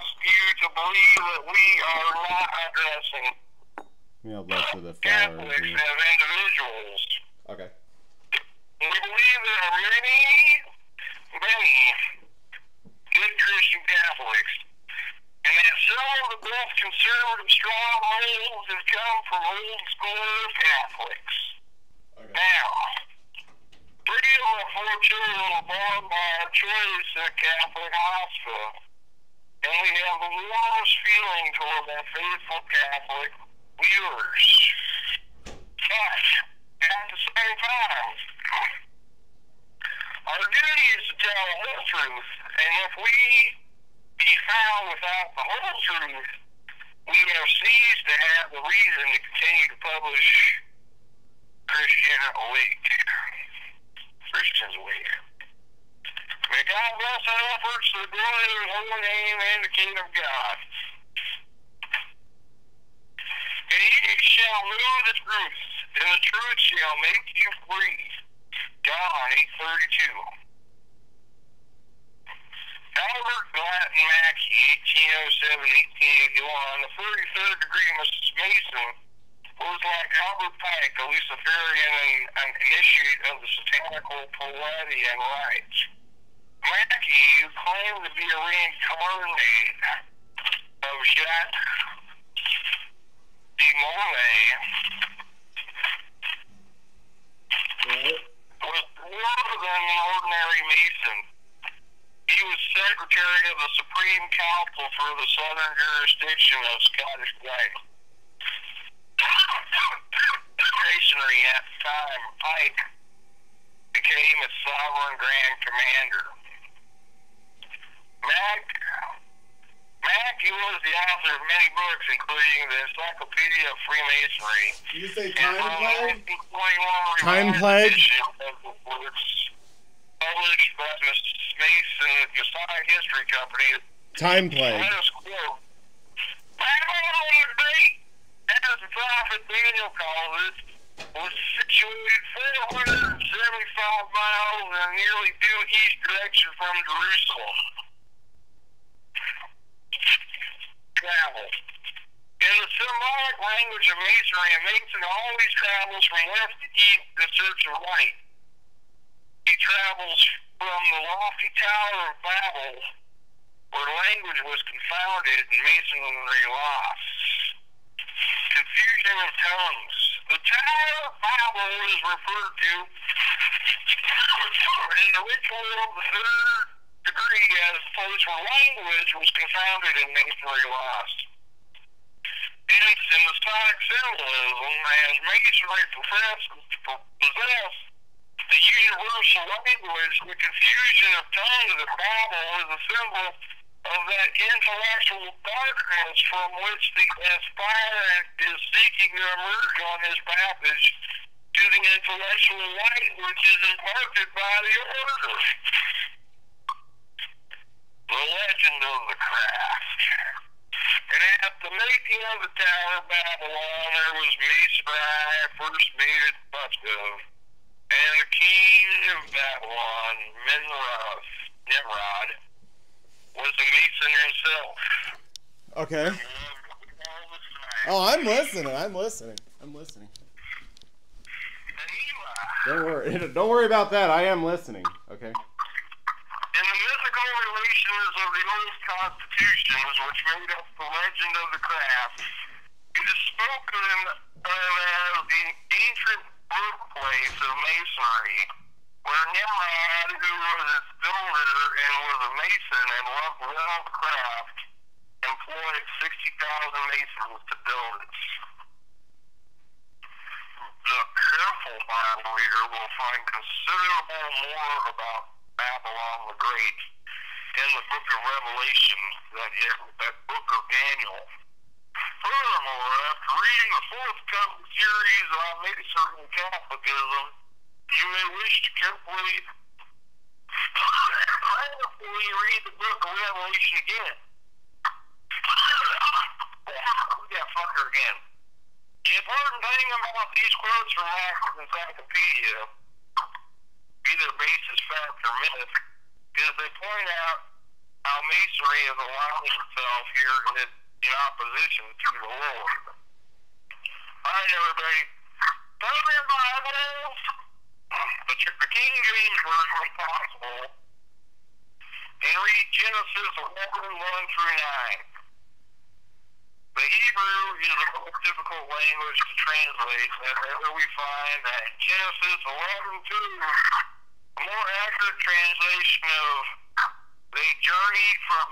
wants you to believe that we are not addressing less of the. Catholics as individuals. Okay. We believe there are many, many good Christian Catholics, and that some of the best conservative strongholds have come from old school Catholics. Okay. Now, three of my four children were born by our choice at Catholic hospital, and we have the warmest feeling toward our faithful Catholic viewers. But, at the same time, our duty is to tell the whole truth, and if we be found without the whole truth, we have ceased to have the reason to continue to publish Christian Awake. Christians Awake. May God bless our efforts to the glory of His holy name and the kingdom of God. Ye shall know the truth, and the truth shall make you free. John 832. Albert Gallatin Mackey, 1807-1881, the 33rd degree Mason, was like Albert Pike, a Luciferian and an initiate of the satanical Palladian rites. Mackey, you claim to be a reincarnate oh, of Jacques de Molay, was more than an ordinary Mason. He was secretary of the Supreme Council for the Southern Jurisdiction of Scottish Rite. Masonry at the time, Pike became its sovereign grand commander. Mac Mackey was the author of many books, including the Encyclopedia of Freemasonry. You say time from plague? Time revised plague? edition of the works Published by the Mason Masonic History Company. Time plague. Let us quote. Babylon the Great, as the prophet Daniel calls it, was situated 475 miles in a nearly due east direction from Jerusalem. In the symbolic language of Masonry, a Mason always travels from west to east in search of light. He travels from the lofty Tower of Babel, where language was confounded and Masonry lost. Confusion of tongues. The Tower of Babel is referred to in the ritual of the third degree as a place where language was confounded and Masonry lost. In Masonic symbolism, as Masonry possess the universal language, the confusion of tongues of Babel is a symbol of that intellectual darkness from which the aspirant is seeking to emerge on his passage to the intellectual light which is imparted by the order. The legend of the craft. And the of the Tower of Babylon, there was Masonry first made at Busco. And the king of Babylon, Nimrod, Nimrod, was a Mason himself. Okay. Oh, I'm listening. I'm listening. I'm listening. Don't worry. Don't worry about that. I am listening. Okay. In the mythical relations of the old which made up the legend of the craft, it is spoken of as the ancient birthplace of masonry, where Nimrod, who was its builder and was a mason and loved well craft, employed 60,000 masons to build it. The careful Bible reader will find considerable more about Babylon the Great in the book of Revelation than in that book of Daniel. Furthermore, after reading the fourth forthcoming series on Masonry certain Catholicism, you may wish to carefully, carefully read the book of Revelation again. yeah, fuck her again. The important thing about these quotes from Mackey's Encyclopedia, either basis, fact, or myth, is they point out how masonry has allowed itself here in, in opposition to the Lord. All right, everybody. Turn your Bibles. The, King James Version is possible. And read Genesis 11, 1 through 9. The Hebrew is a difficult language to translate, and there we find that Genesis 11, 2, a more accurate translation of they journey from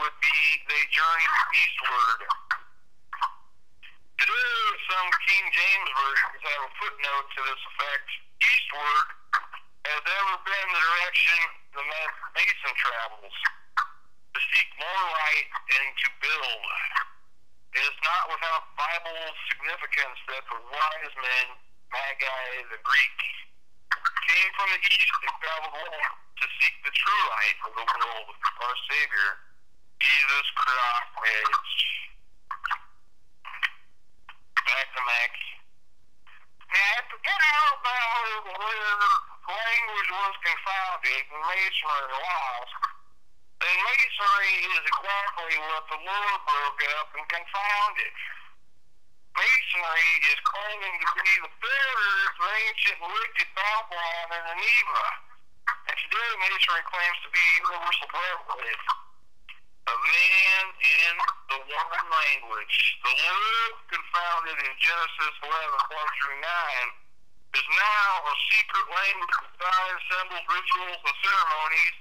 would be they journey eastward. Some King James versions have a footnote to this effect. Eastward has ever been the direction the Mason travels to seek more light and to build. It is not without Bible significance that the wise men, Magi the Greek, came from the east and traveled north to seek the true light of the world, our Savior, Jesus Christ. Back to Mac. Now, to get out about where language was confounded and masonry lost, and masonry is exactly what the Lord broke up and confounded. Masonry is claiming to be the builders of ancient wicked Babylon and Nineveh. Claims to be universal brotherhood man in the one language. The Lord confounded in Genesis 11, 1 through 9 is now a secret language of rituals, and ceremonies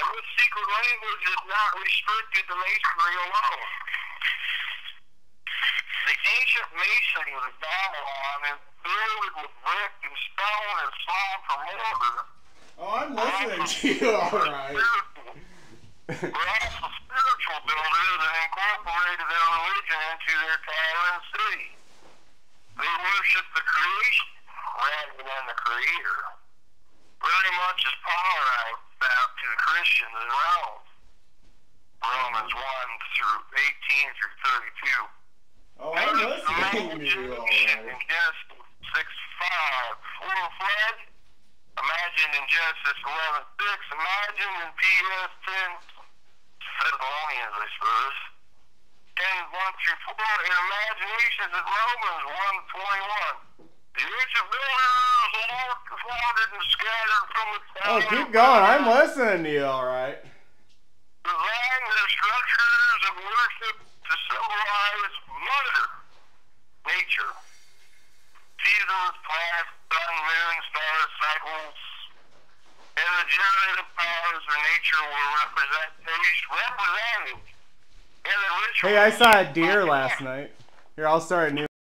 and this secret language is not restricted to masonry alone. The ancient masonry of Babylon with brick and stone and slime for mortar. I'm listening to you, alright. Were also spiritual builders and incorporated their religion into their town and city. They worship the creation rather than the creator. Very much as Paul writes about to the Christians in Rome. Romans 1 through 18 through 32. Oh, I'm listening to you. In Genesis Imagine in Genesis 11 6. Imagine in PS 10 Thessalonians, I suppose. 10 1 through 4. In imaginations in Romans 1 21. The ancient builders, the Lord and scattered from the Oh, keep going. I'm listening to you, alright. Designed their structures of worship to symbolize mother nature. Seasons, planets, sun, moon, stars, cycles, and the generative powers of nature were representation, represented in the ritual. Hey, I saw a deer last night. Here, I'll start a new.